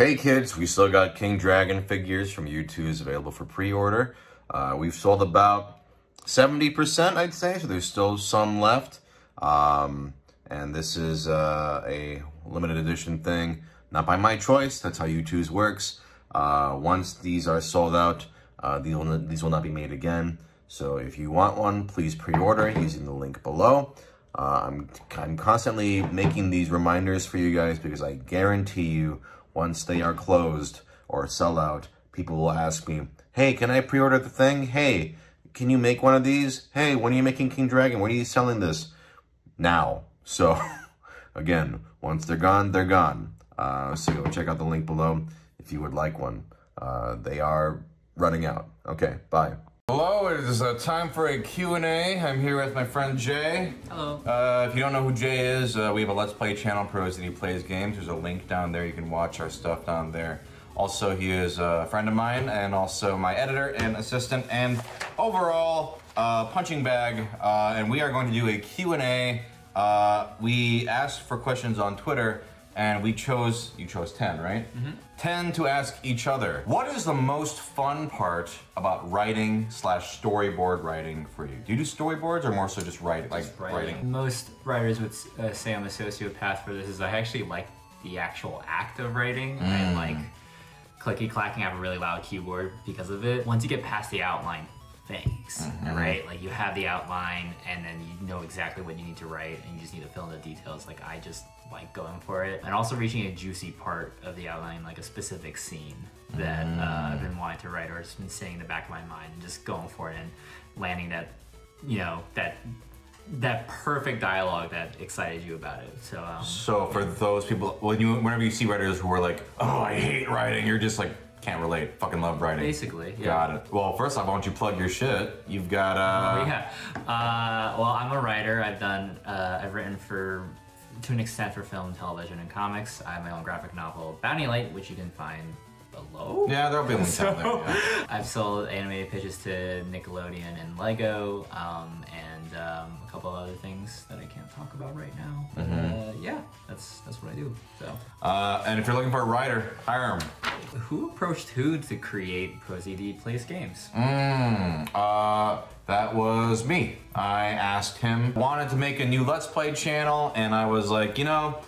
Hey kids, we still got King Dragon figures from Youtooz available for pre-order. Uh, we've sold about 70%, I'd say, so there's still some left. Um, and this is uh, a limited edition thing, not by my choice. That's how Youtooz works. Uh, once these are sold out, uh, these, will, these will not be made again. So if you want one, please pre-order using the link below. Uh, I'm, I'm constantly making these reminders for you guys because I guarantee you once they are closed or sell out, people will ask me, hey, can I pre-order the thing? Hey, can you make one of these? Hey, when are you making King Dragon? When are you selling this? Now. So, again, once they're gone, they're gone. Uh, so go check out the link below if you would like one. Uh, they are running out. Okay, bye. Hello, it is uh, time for a Q&A. I'm here with my friend Jay. Hello. Uh, if you don't know who Jay is, uh, we have a Let's Play channel, ProZD Plays Games. There's a link down there. You can watch our stuff down there. Also, he is a friend of mine and also my editor and assistant and overall uh, punching bag. Uh, and we are going to do a Q&A. Uh, we asked for questions on Twitter and we chose, you chose 10, right? Mm -hmm. 10 to ask each other. What is the most fun part about writing slash storyboard writing for you? Do you do storyboards or more so just write, like just writing. writing? Most writers would uh, say I'm a sociopath for this is I actually like the actual act of writing. Mm. I like clicky clacking. I have a really loud keyboard because of it. Once you get past the outline things, mm -hmm. right? Like you have the outline and then you know exactly what you need to write and you just need to fill in the details. Like I just like going for it and also reaching a juicy part of the outline like a specific scene that mm. uh, I've been wanting to write or it's been sitting in the back of my mind and just going for it and landing that you know that that perfect dialogue that excited you about it. So um, So for those people when you whenever you see writers who are like, "Oh, I hate writing." You're just like can't relate. Fucking love writing. Basically, yeah. Got it. Well, first off, why don't you plug your shit? You've got uh. Oh, yeah. Uh, well, I'm a writer. I've done. Uh, I've written for to an extent for film, television, and comics. I have my own graphic novel, Bounty Light, which you can find below. Yeah, there'll be links so, there. Yeah. I've sold animated pitches to Nickelodeon and Lego, um, and um, a couple other things that I can't talk about right now. But mm -hmm. uh, yeah, that's that's what I do. So. Uh, and if you're looking for a writer, hire him. Who approached who to create ProZD Plays Games? Mm, uh, that was me. I asked him, wanted to make a new Let's Play channel, and I was like, you know,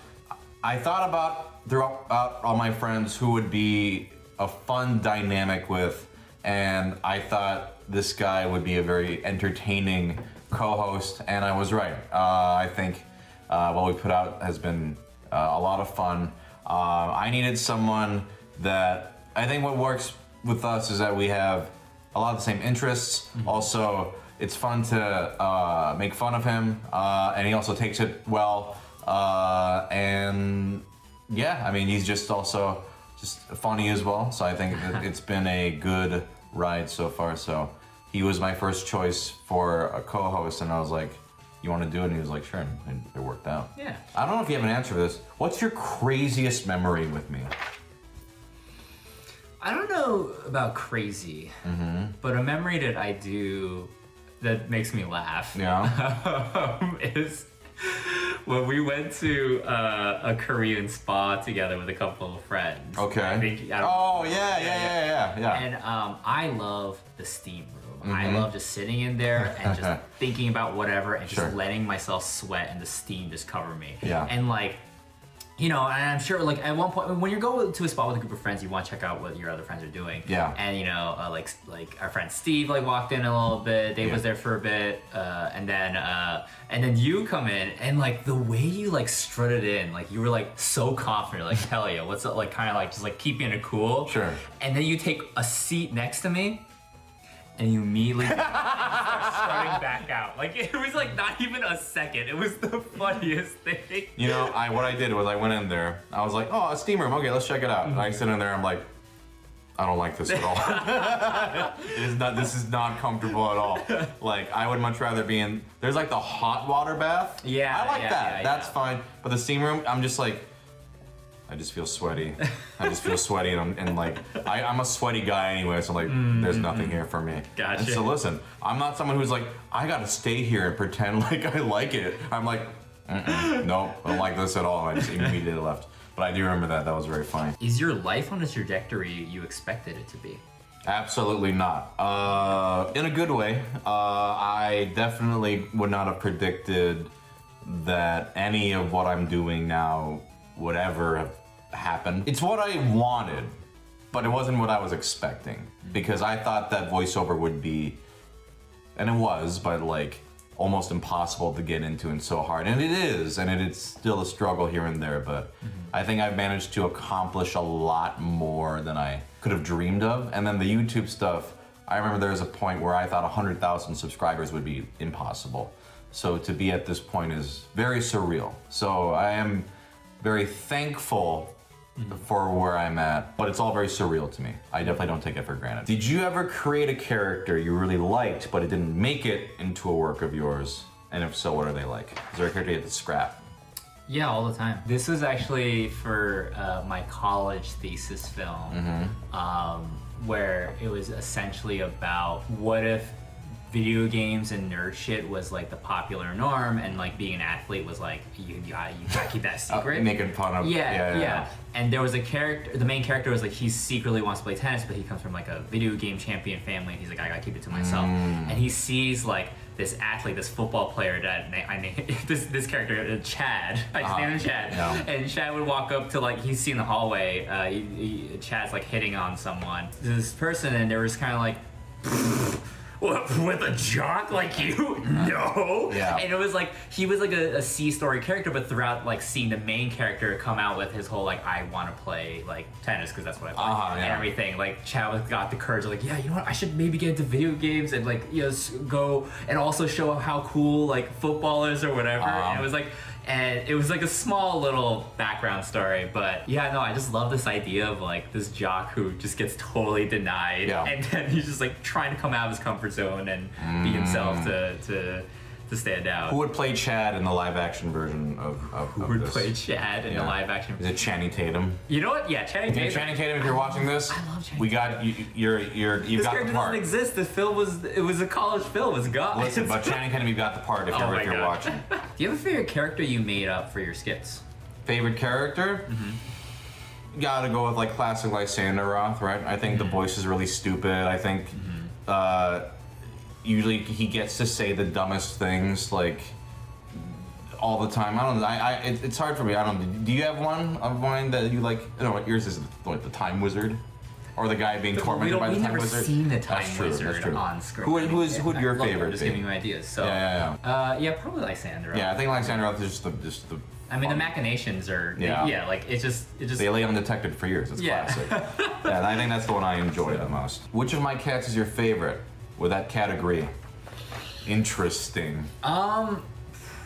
I thought about throughout all my friends who would be a fun dynamic with, and I thought this guy would be a very entertaining co-host, and I was right. Uh, I think uh, what we put out has been uh, a lot of fun. Uh, I needed someone that I think what works with us is that we have a lot of the same interests. Mm -hmm. Also, it's fun to uh, make fun of him, uh, and he also takes it well. and yeah, I mean, he's just also just funny as well. So I think it's been a good ride so far. So he was my first choice for a co-host, and I was like, "You want to do it?" And he was like, "Sure," and it worked out. Yeah. I don't know if you have an answer for this. What's your craziest memory with me? I don't know about crazy, mm -hmm. but a memory that I do that makes me laugh. Yeah. is when we went to uh, a Korean spa together with a couple of friends. Okay. I think, I oh yeah, yeah, yeah, yeah, yeah. And um, I love the steam room. Mm -hmm. I mm-hmm. love just sitting in there and just thinking about whatever and just sure. letting myself sweat and the steam just cover me. Yeah. And like you know, and I'm sure like at one point when you go to a spot with a group of friends, you want to check out what your other friends are doing. Yeah. And you know, uh, like like our friend Steve like walked in a little bit. Dave yeah. was there for a bit, uh, and then uh, and then you come in and like the way you like strutted in, like you were like so confident, like hell yeah, what's up? Like kind of like just like keeping it cool. Sure. And then you take a seat next to me, and you immediately start back out. Like it was like not even a second. It was the funniest thing. You know, I what I did was I went in there. I was like, oh, a steam room. Okay, let's check it out. And I sit in there. I'm like, I don't like this at all. it is not. This is not comfortable at all. Like I would much rather be in. There's like the hot water bath. Yeah, I like yeah, that. Yeah, That's yeah. fine. But the steam room, I'm just like. I just feel sweaty. I just feel sweaty, and, I'm, and like I, am a sweaty guy anyway, so like mm, there's nothing here for me. Gotcha. And so listen, I'm not someone who's like I gotta stay here and pretend like I like it. I'm like, no, I don't like this at all. I just immediately left. But But I do remember that. That was very funny. Is your life on the trajectory you expected it to be? Absolutely not. Uh, in a good way. Uh, I definitely would not have predicted that any of what I'm doing now would ever have happened. It's what I wanted, but it wasn't what I was expecting because I thought that voiceover would be, and it was, but like almost impossible to get into and so hard. And it is, and it is still a struggle here and there, but mm-hmm. I think I've managed to accomplish a lot more than I could have dreamed of. And then the YouTube stuff, I remember there was a point where I thought 100,000 subscribers would be impossible. So to be at this point is very surreal. So I am very thankful for where I'm at, but it's all very surreal to me. I definitely don't take it for granted. Did you ever create a character you really liked, but it didn't make it into a work of yours? And if so, what are they like? Is there a character you had to scrap? Yeah, all the time. This was actually for uh, my college thesis film, um, where it was essentially about what if video games and nerd shit was like the popular norm, and like being an athlete was like you, you, gotta, you gotta keep that secret. Making fun of Yeah, yeah, And there was a character. The main character was like he secretly wants to play tennis, but he comes from like a video game champion family. And he's like, I gotta keep it to myself. Mm. And he sees like this athlete, this football player that I named this this character uh, Chad. I just Uh-huh. named him Chad. Yeah. And Chad would walk up to like he's seen the hallway. Uh, he, he, Chad's like hitting on someone. This person, and there was kind of like. With a jock like you? No. Yeah. And it was like he was like a, a C story character, but throughout like seeing the main character come out with his whole like I want to play like tennis because that's what I play Uh-huh, and everything. Like Chad got the courage, like yeah, you know what? I should maybe get into video games and like you know go and also show how cool like football is or whatever. Uh-huh. And it was like. And it was like a small little background story, but yeah, no, I just love this idea of like this jock who just gets totally denied, Yeah. and then he's just like trying to come out of his comfort zone and be himself mm. to to to stand out. Mm. Who would play Chad in the live action version of, of, Who of would this? play Chad in Yeah. the live action? Is it Channing Tatum? You know what? Yeah, Channing Yeah, Tatum. Channing Tatum, if you're watching this, I love Channing we got you. You're you're you This got character the part. doesn't exist. The film was it was a college film. It's gone. Listen, but Channing Tatum, you've got the part if Oh you're, if you're watching. Do you have a favorite character you made up for your skits? Favorite character? Mm-hmm. Gotta go with like classic Lysander Roth, right? I think the Mm-hmm. voice is really stupid. I think uh, usually he gets to say the dumbest things like all the time. I don't. I. I it, it's hard for me. I don't. Do you have one of mine that you like? No, what yours is what the Time Wizard. Or the guy being tormented by the we've Time never Wizard. seen the Time That's true, Wizard that's true. on screen. Who, who is who'd I your that. favorite Just giving you ideas. So Yeah, yeah, yeah. Uh, yeah, probably Lysander. Yeah, I think Lysander Roth is just the just the. I mean, the machinations are. Yeah. Yeah. like it just it just. They lay undetected for years. It's Yeah. classic. yeah, and I think that's the one I enjoy the most. Which of my cats is your favorite? With that category. Interesting. Um,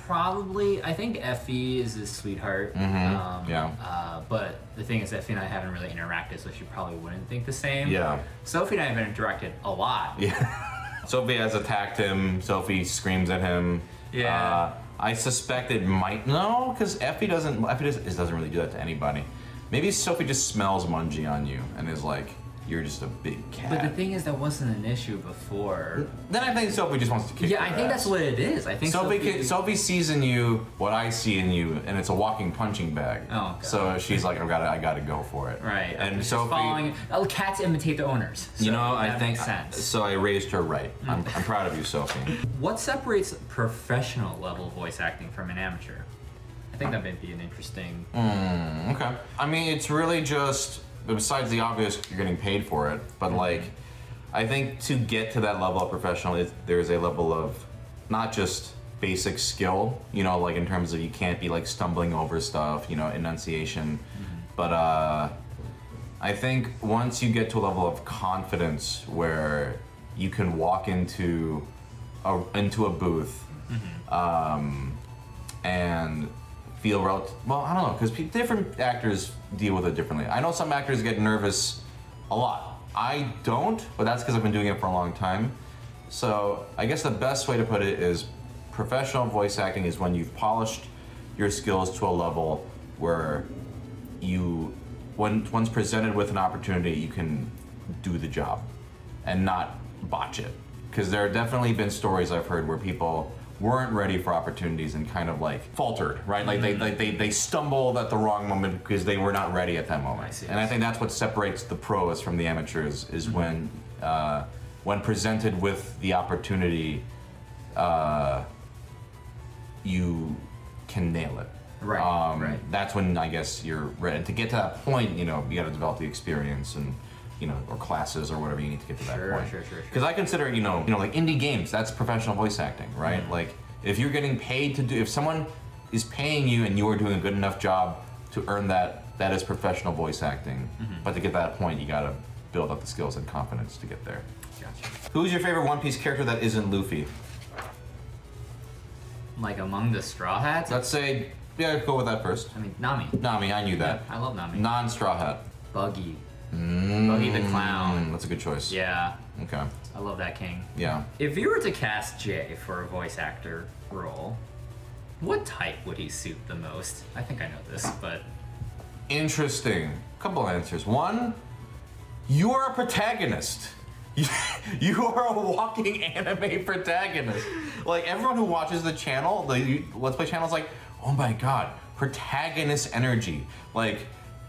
probably. I think Effie is his sweetheart. Um, Mm-hmm. yeah. Uh, but the thing is, Effie and I haven't really interacted, so she probably wouldn't think the same. Yeah. Sophie and I have interacted a lot. Yeah. Sophie has attacked him. Sophie screams at him. Yeah. Uh, I suspect it might no, because Effie doesn't. Effie doesn't, doesn't really do that to anybody. Maybe Sophie just smells Mungie on you and is like, "You're just a big cat." But the thing is, that wasn't an issue before. then I think Sophie just wants to kick. Yeah, I think ass. that's what it is. I think Sophie, Sophie. can, Sophie sees in you what I see in you, and it's a walking punching bag. Oh, God. So she's like, I gotta, I gotta go for it. Right. And She's Sophie, following. Oh, cats imitate the owners. you so know, I think sense. so. I raised her right. I'm, I'm proud of you, Sophie. What separates professional level voice acting from an amateur? I think that may be an interesting. Hmm, okay. I mean, it's really just besides the obvious, you're getting paid for it, but like, I think to get to that level of professional, it, there's a level of not just basic skill, you know, like in terms of you can't be like stumbling over stuff, you know, enunciation, but uh, I think once you get to a level of confidence where you can walk into a, into a booth um, and feel rel- well. I don't know because different actors deal with it differently. I know some actors get nervous a lot. I don't, but that's because I've been doing it for a long time. So I guess the best way to put it is professional voice acting is when you've polished your skills to a level where you when once presented with an opportunity you can do the job and not botch it because there have definitely been stories i've heard where people weren't ready for opportunities and kind of like faltered, right? Like they, like they they stumbled at the wrong moment because they were not ready at that moment. I see, and I I think that's what separates the pros from the amateurs is when uh, when presented with the opportunity, uh, you can nail it. Right, Um, right. That's when I guess you're ready. And to get to that point, you know, you got to develop the experience and, you know, or classes or whatever you need to get to that Sure, point. sure, sure, sure. Because I consider, you know, you know, like indie games, that's professional voice acting, right? Mm-hmm. Like if you're getting paid to do, if someone is paying you and you are doing a good enough job to earn that, that is professional voice acting. Mm-hmm. But to get to that point, you got to build up the skills and confidence to get there. Gotcha. Who's your favorite One Piece character that isn't Luffy? Like among the Straw Hats, Let's say, yeah, go with that first. I mean Nami. Nami, I knew that. I love Nami. Non Straw Hat. Buggy. Buggy the Mm, Clown. that's a good choice. Yeah, Okay. I love that king. Yeah. If you were to cast Jay for a voice actor role, what type would he suit the most? I think I know this, but Interesting. Couple answers. One, you are a protagonist. You are a walking anime protagonist. Like everyone who watches the channel, the Let's Play channel is like, oh my god, protagonist energy. Like,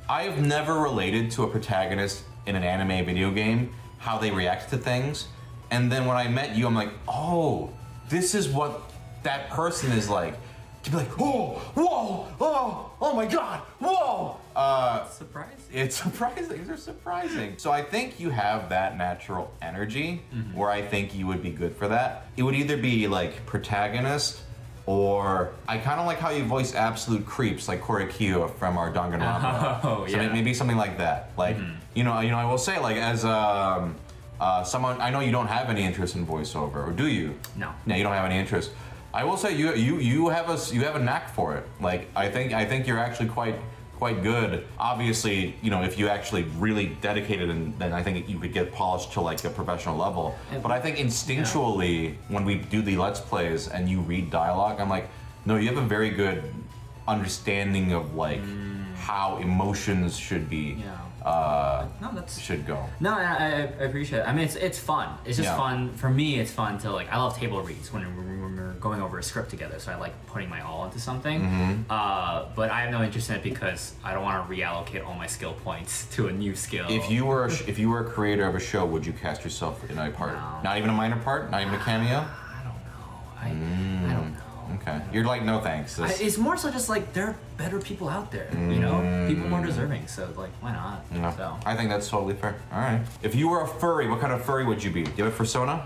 I've never related to a protagonist in an anime video game, how they react to things. And then when I met you, I'm like, oh, this is what that person is like. To be like, oh, whoa, oh, oh my god, whoa. Uh, surprise. it's surprising. They're surprising. So I think you have that natural energy where I think you would be good for that. It would either be like protagonist or I kind of like how you voice absolute creeps like Korekiyo from our Danganronpa. Oh, So maybe something like that. Like you know, you know, I will say like as um, uh, someone I know you don't have any interest in voiceover, or do you? No. No, you don't have any interest. I will say you you you have a you have a knack for it. Like I think I think you're actually quite quite good. Obviously, you know, if you actually really dedicated and then I think you could get polished to like a professional level. But I think instinctually when we do the let's plays and you read dialogue, I'm like, no, you have a very good understanding of like how emotions should be Mm. Yeah. Uh No, that's should go. No, I, I appreciate it. I mean, it's it's fun. It's just Yeah. fun for me. It's fun to like. I love table reads when we're, when we're going over a script together. So I like putting my all into something. Mm-hmm. Uh, but I have no interest in it because I don't want to reallocate all my skill points to a new skill. If you were a if you were a creator of a show, would you cast yourself in a part? No. Not even a minor part, not even a cameo. I don't know. I know. Okay, you're like no thanks. I, it's more so just like there are better people out there. You know, people more deserving. So like, why not? Yeah, So I think that's totally fair. All right. If you were a furry, what kind of furry would you be? Do you have a persona?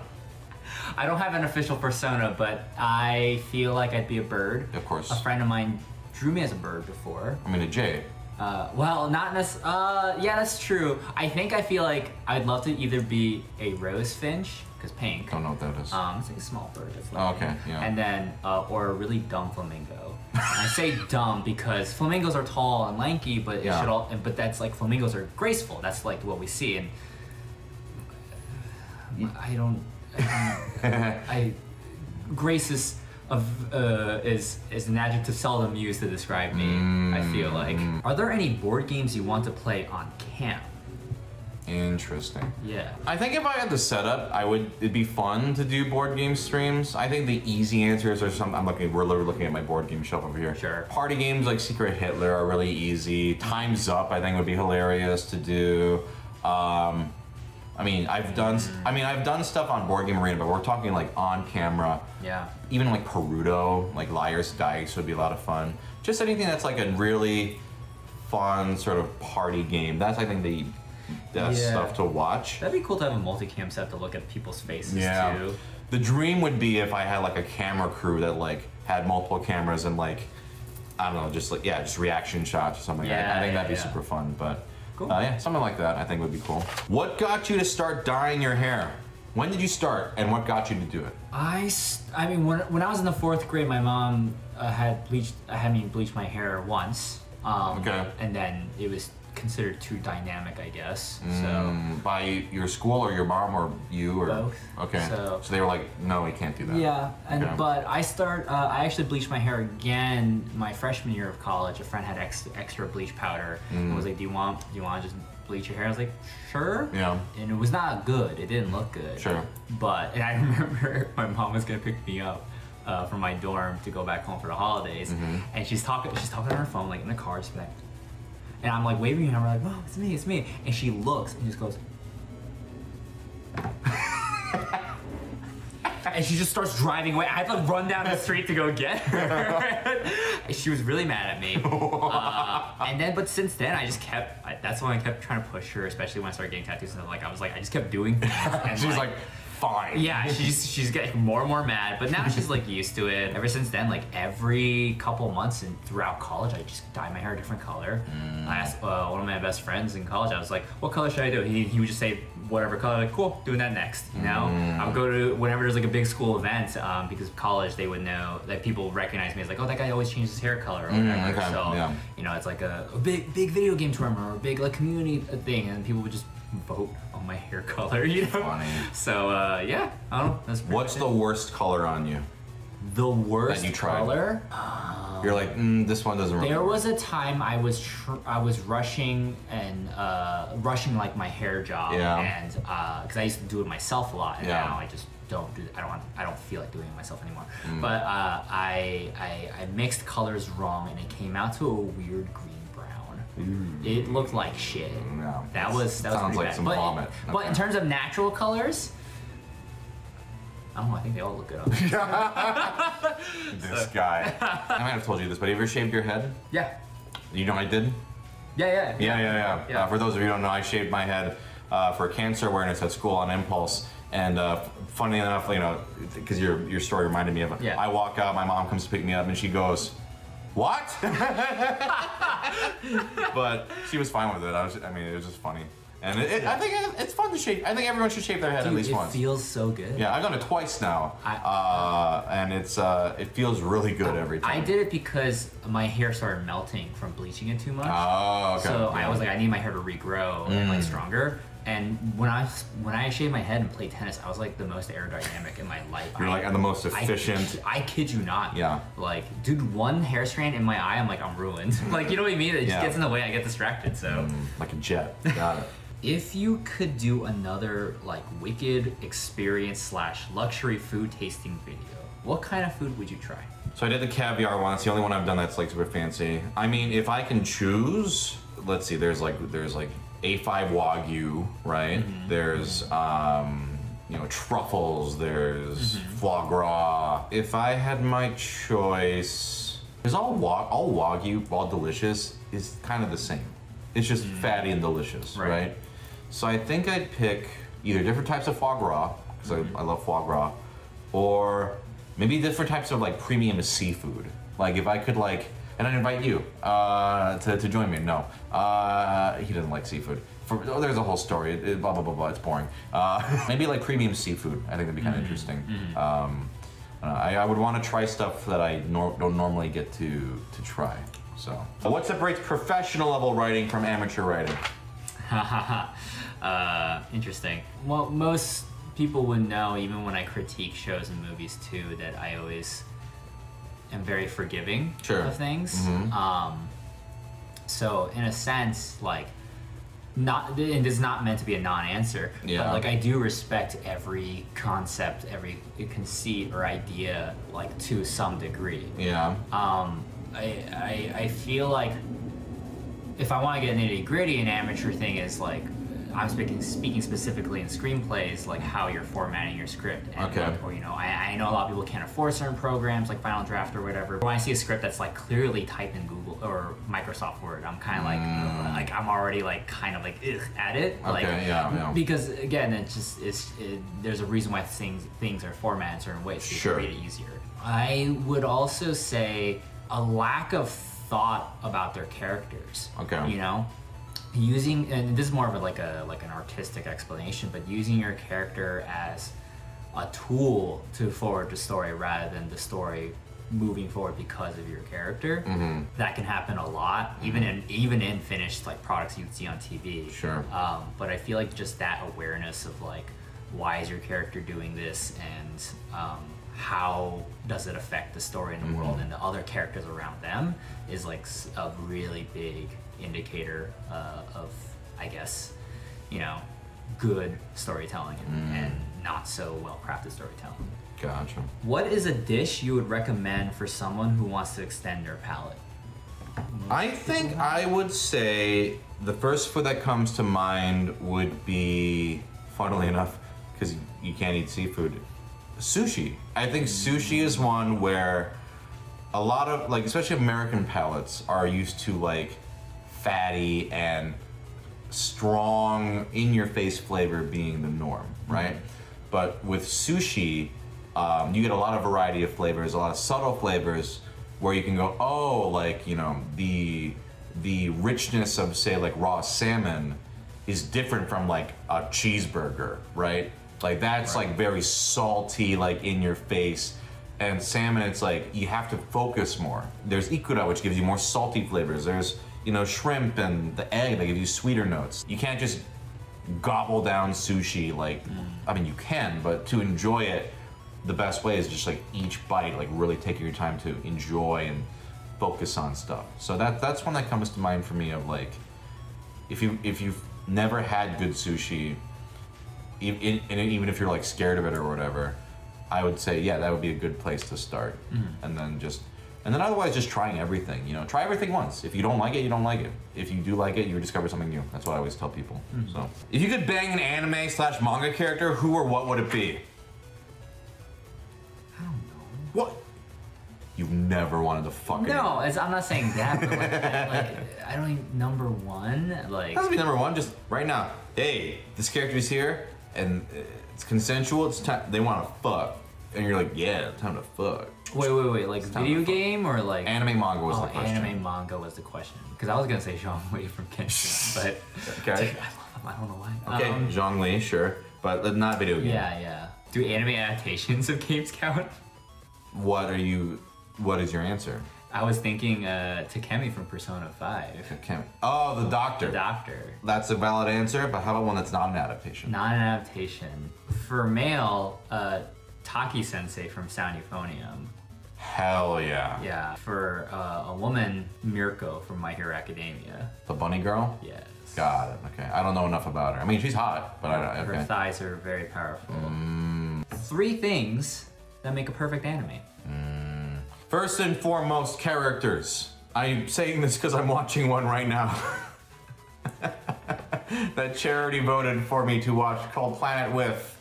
I don't have an official persona, but I feel like I'd be a bird. Of course. A friend of mine drew me as a bird before. I mean a jay. Uh, well, not necessarily. Uh, yeah, that's true. I think I feel like I'd love to either be a rose finch, because pink. I don't know what that is. Um, it's like a small bird. It's Oh, like okay, yeah. And then, uh, or a really dumb flamingo. I say dumb because flamingos are tall and lanky, but it Yeah. should all. But that's like flamingos are graceful. That's like what we see, and I don't. I, I grace is of uh, is is an adjective seldom used to describe me. I feel like. Mm. Are there any board games you want to play on cam? Interesting. Yeah. I think if I had the setup, I would. It'd be fun to do board game streams. I think the easy answers are some. I'm looking. We're literally looking at my board game shelf over here. Sure. Party games like Secret Hitler are really easy. Times Up, I think, would be hilarious to do. Um, I mean, I've done. I mean, I've done stuff on Board Game Arena, but we're talking like on camera. Yeah. Even like Perudo, like Liar's Dice would be a lot of fun. Just anything that's like a really fun sort of party game. That's I think the best Yeah. stuff to watch. That'd be cool to have a multicam set to look at people's faces too. The dream would be if I had like a camera crew that like had multiple cameras and like I don't know, just like yeah, just reaction shots or something. I- I, think yeah, that'd be yeah. super fun. But Cool. uh, yeah, something like that I think would be cool. What got you to start dyeing your hair? When did you start, and what got you to do it? I, I mean, when, when I was in the fourth grade, my mom uh, had bleached, uh, had me bleach my hair once. Um, Okay. And then it was considered too dynamic, I guess. Mm, by your school or your mom or you or Both. Okay. So- So, they were like, no, we can't do that. yeah, and Okay. but I start. Uh, I actually bleached my hair again my freshman year of college. A friend had ex- extra bleach powder and was like, "Do you want? Do you want to just bleach your hair?" I was like, "Sure." Mm. Yeah. And it was not good. It didn't look good. Sure. But and I remember my mom was gonna pick me up uh, from my dorm to go back home for the holidays, and she's talking. She's talking on her phone, like in the car, just like, and I'm like waving at her, like, "Oh, it's me, it's me," and she looks and just goes. and she just starts driving away. I had to run down the street to go get her. She was really mad at me. Uh, and then, but since then, I just kept. I, that's when I kept trying to push her, especially when I started getting tattoos. And stuff. like, I was like, I just kept doing things. And She's like, fine. yeah, she's she's getting more and more mad, but now she's like used to it. Ever since then, like every couple months and throughout college, I just dye my hair a different color. I asked uh, one of my best friends in college, I was like, "What color should I do?" He, he would just say whatever color. Like, cool, doing that next. You know, I would go to whenever there's like a big school event um, because college, they would know that people recognize me as like, "Oh, that guy always changes his hair color." Or whatever. okay, so yeah. you know, it's like a, a big big video game tournament or a big like community thing, and people would just vote on my hair color. You know. Funny. So uh, yeah, I don't know. That's What's the worst color on you? the worst that you tried? color? You're like, mm, this one doesn't. really There work." was a time I was tr- I was rushing and uh, rushing like my hair job, Yeah. and because I used to do it myself a lot, and Yeah. now I just don't do. I don't. want- I don't feel like doing it myself anymore. Mm. But uh, I, I I mixed colors wrong, and it came out to a weird green brown. It looked like shit. Yeah. That was that was Sounds pretty like bad. some but, vomit. But in terms of natural colors. I don't know. I think they all look good on. This guy. I might have told you this, but have you ever shaved your head? yeah. You know I did? Yeah, yeah. Yeah, yeah, yeah. Yeah. Uh, for those of you who don't know, I shaved my head uh, for cancer awareness at school on impulse. And uh, funny enough, you know, because your your story reminded me of it. Yeah. I walk out, my mom comes to pick me up, and she goes, "What?" but she was fine with it. I was, I mean, it was just funny. And it, it, I think it, it's fun to shave. I think everyone should shave their head at least it once. feels so good. yeah, I've done it twice now, I- uh, and it's uh, it feels really good every time. I did it because my hair started melting from bleaching it too much. Oh, okay. So I Yeah. Mm. was like, I need my hair to regrow and like stronger. And when I when I shaved my head and played tennis, I was like the most aerodynamic in my life. You're I- like the most efficient. I, kid you not. Yeah. Like, dude, one hair strand in my eye, I'm like, I'm ruined. like, you know what I mean? It just gets in the way. I get distracted. So, mm, like a jet. Got it. if you could do another like wicked experience slash luxury food tasting video, what kind of food would you try? So I did the caviar one. It's the only one I've done that's like super fancy. I mean, if I can choose, let's see. There's like there's like A5 wagyu, right? Mm-hmm. There's um, you know truffles. There's mm-hmm. foie gras. If I had my choice, there's all wa- all wagyu, all delicious is kind of the same. It's just mm-hmm. fatty and delicious, Right. right? So I think I'd pick either different types of foie gras because I, I love foie gras, or maybe different types of like premium seafood. Like if I could like, and I'd invite you uh, to, to join me. No, uh, he doesn't like seafood. For, oh, there's a whole story. It, it- blah blah blah blah. It's boring. Uh, maybe like premium seafood. I think that'd be kind of interesting. Um, uh, I, I would want to try stuff that I nor- don't normally get to to try. So, what separates professional level writing from amateur writing? uh, interesting. Well, most people would know, even when I critique shows and movies too, that I always am very forgiving Sure. Mm-hmm. of things. Um, so in a sense, like, not and it is not meant to be a non-answer. Yeah. But like I do respect every concept, every conceit or idea, like to some degree. Yeah. Um, I, I I feel like if I want to get nitty gritty, an amateur thing is like I'm speaking speaking specifically in screenplays, like how you're formatting your script. And Okay. like, or you know, I, I know a lot of people can't afford certain programs like Final Draft or whatever. But When I see a script that's like clearly typed in Google or Microsoft Word, I'm kind of like ugh, like I'm already like kind of like ugh, at it. like, Mm. Yeah, yeah. Because again, it's just it's it, there's a reason why things things are formatted in certain ways so Sure. you can read it easier. I would also say a lack of thought about their characters. Okay. You know, using and this is more of a, like a like an artistic explanation, but using your character as a tool to forward the story rather than the story moving forward because of your character. Mm-hmm. That can happen a lot, even in even in finished like products you'd see on TV. Sure. Um, but I feel like just that awareness of like, why is your character doing this, and um, how does it affect the story in the world and the other characters around them, is like a really big indicator uh, of, I guess, you know, good storytelling and, and not so well crafted storytelling. Gotcha. What is a dish you would recommend for someone who wants to extend their palate? I think I would say the first food that comes to mind would be, funnily enough, because you can't eat seafood, sushi. I think sushi is one where a lot of, like, especially American palates are used to, like, fatty and strong, in your face flavor being the norm, right? But with sushi, um, you get a lot of variety of flavors, a lot of subtle flavors where you can go, oh, like, you know, the the richness of say like raw salmon is different from like a cheeseburger, right? Like that's like very salty, like in your face. And salmon, it's like you have to focus more. There's ikura, which gives you more salty flavors. There's you know shrimp and the egg, they give you sweeter notes. You can't just gobble down sushi like mm. I mean you can, but to enjoy it, the best way is just like each bite, like really taking your time to enjoy and focus on stuff. So that that's one that comes to mind for me of like if you if you've never had good sushi, e- and even if you're like scared of it or whatever, I would say yeah, that would be a good place to start. Mm. And then just and then otherwise just trying everything. You know, try everything once. If you don't like it, you don't like it. If you do like it, you discover something new. That's what I always tell people. So if you could bang an anime slash manga character, who or what would it be? I don't know. What? You've never wanted to fucking No, it's, I'm not saying that, but like, like I don't even number one. Like That would be number one. Just right now. Hey, this character's here, and uh, it's consensual. It's time. They want to fuck, and you're like, yeah, time to fuck. wait, wait, wait, like video game or like Anime manga was oh, the question. anime manga was the question because I was gonna say Zhong Li from Genshin, but Okay. I love him. I don't know why. Okay, Um, Zhong Li, sure, but not video game. yeah, yeah. Do anime adaptations of games count? What are you? What is your answer? I was thinking uh, Takemi from Persona 5. I can't. Oh, the doctor. The Doctor. That's a valid answer, but how about one that's not an adaptation? Not an adaptation. For male, uh, Taki Sensei from Sound Euphonium. Hell yeah. Yeah. For uh, a woman, Mirko from My Hero Academia. The bunny girl. Yes. Got it. Okay, I don't know enough about her. I mean, she's hot, but I don't. Her thighs are very powerful. Mm. Three things that make a perfect anime. First and foremost, characters. I'm saying this because I'm watching one right now. that charity voted for me to watch called Planet With.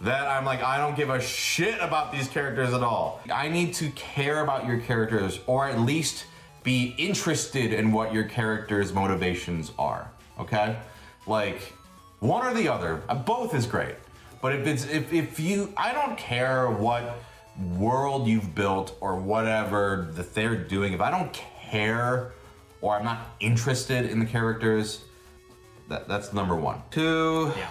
That I'm like, I don't give a shit about these characters at all. I need to care about your characters, or at least be interested in what your characters' motivations are. Okay? Like, one or the other. Uh, Both is great. But if it's if, if you I don't care what world you've built or whatever that they're doing, if I don't care or I'm not interested in the characters, that that's number one. Two Yeah.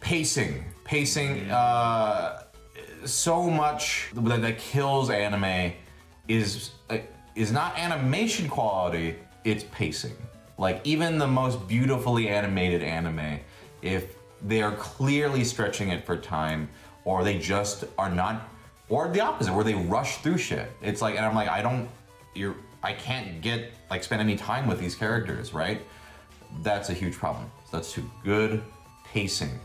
pacing pacing uh so much that, that kills anime is uh, is not animation quality it's pacing like even the most beautifully animated anime if they are clearly stretching it for time or they just are not or the opposite where they rush through shit it's like and i'm like i don't you're i can't get like spend any time with these characters right that's a huge problem. So that's too Good pacing.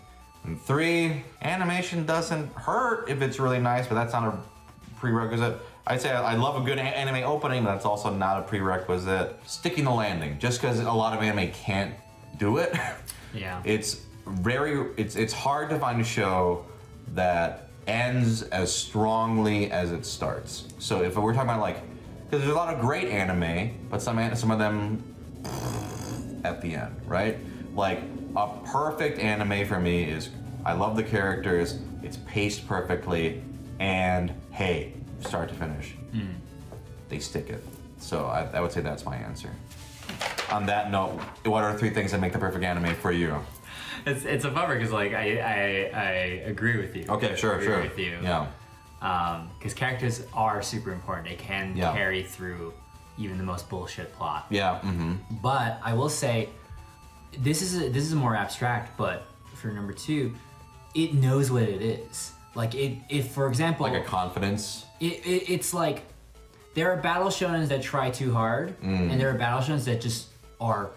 And three, animation doesn't hurt if it's really nice, but that's not a prerequisite. I'd say I love a good anime opening, but that's also not a prerequisite. Sticking the landing, just because a lot of anime can't do it. Yeah. It's very it's it's hard to find a show that ends as strongly as it starts. So if we're talking about like, because there's a lot of great anime, but some an- some of them at the end, right? Like a perfect anime for me is I love the characters, it's paced perfectly, and hey, start to finish, they stick it. So I, I would say that's my answer. On that note, what are three things that make the perfect anime for you? It's, it's a bummer because like I, I I agree with you. Okay, sure, agree sure. With you. Yeah. Because characters are super important. They can Yeah. carry through even the most bullshit plot. Yeah. Mm-hmm. But I will say, this is a, this is more abstract. But for number two, it knows what it is. Like it, if for example, Like a confidence. it, it, it's like there are battle shonens that try too hard, Mm. and there are battle shonens that just are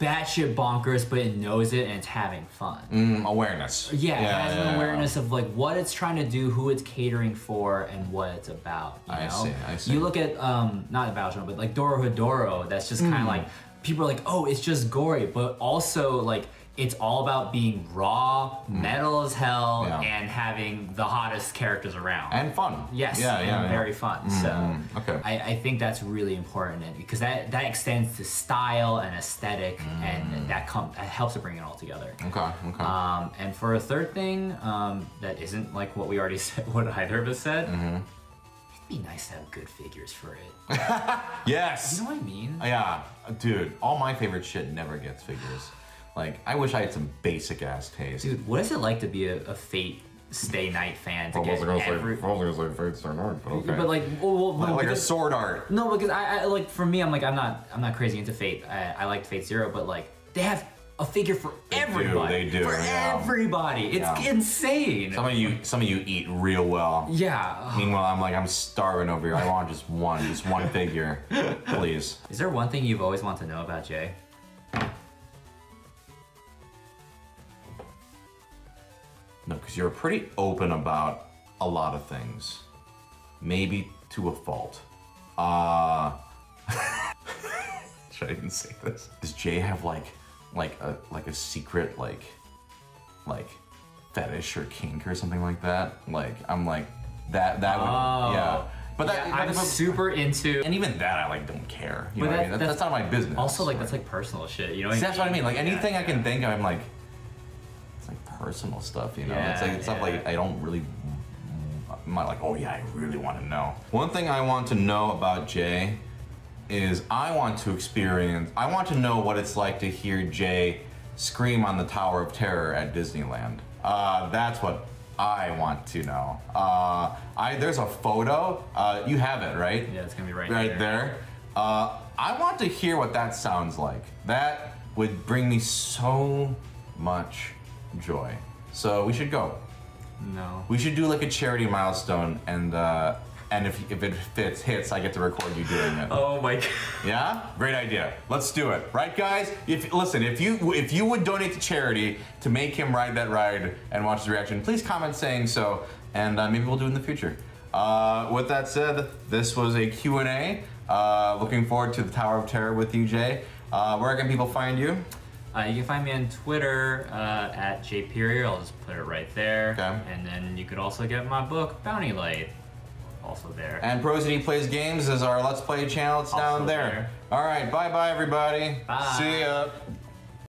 batshit bonkers, but it knows it and it's having fun. Mm, awareness. Yeah, yeah, it has yeah, an yeah. awareness of like what it's trying to do, who it's catering for, and what it's about. You I know? see, I see. You look at um not Battleship, but like Dorohedoro, that's just kind of like people are like, oh, it's just gory, but also like it's all about being raw, metal as hell, Hmm. Yeah. and having the hottest characters around. And fun. Yes, Yeah, and yeah. yeah. very fun. So Mm, okay. I, I think that's really important and because that that extends to style and aesthetic, Mm. and that com- that helps to bring it all together. Okay, okay. Um, and for a third thing um, that isn't like what we already said, what either of us said, Mm-hmm. it'd be nice to have good figures for it. yes. You know what I mean? Yeah, dude, all my favorite shit never gets figures. Like, I wish I had some basic ass taste. Dude, what is it like to be a, a Fate Stay Night fan to get every? But like, well, well, like, like a because- sword art. No, because I, I like for me, I'm like I'm not I'm not crazy into Fate. I, I like Fate Zero, but like they have a figure for everybody. they do, for yeah. everybody. It's Yeah. insane. Some of you, some of you eat real well. yeah. Meanwhile, I'm like, I'm starving over here. I want just one, just one figure, please. Is there one thing you've always wanted to know about Jay? No, because you're pretty open about a lot of things. Maybe to a fault. Uh should I even say this? Does Jay have like like a like a secret like like fetish or kink or something like that? Like I'm like that that would Oh. yeah. But that Yeah, I'm but- super into. and even that I like don't care. You But know what I mean? That- that's- that's, not my business. Also, like that's like personal shit. You know? See, that's what I mean. Like Yeah, anything I can yeah. think of, I'm like, it's like personal stuff, you know. it's like it's stuff like I don't really. I'm not like, oh yeah, I really want to know. One thing I want to know about Jay is I want to experience. I want to know what it's like to hear Jay scream on the Tower of Terror at Disneyland. Uh, that's what I want to know. Uh, I there's a photo. Uh, you have it, right? Yeah, it's gonna be right, right there. Uh, I want to hear what that sounds like. That would bring me so much joy. So we should go. No. We should do like a charity milestone, and uh, and if if it fits hits, I get to record you doing it. Oh my god. Yeah, great idea. Let's do it, right, guys? If listen, if you if you would donate to charity to make him ride that ride and watch the reaction, please comment saying so, and uh, maybe we'll do it in the future. Uh, with that said, this was a Q and A. Uh, looking forward to the Tower of Terror with you, Jay. Uh, where can people find you? Uh, you can find me on Twitter uh, at jayperior. I'll just put it right there. Okay. And then you could also get my book, Bounty Light, also there. And ProZD Plays Games is our Let's Play channel. It's down there. there. All right, bye bye, everybody. Bye. See ya.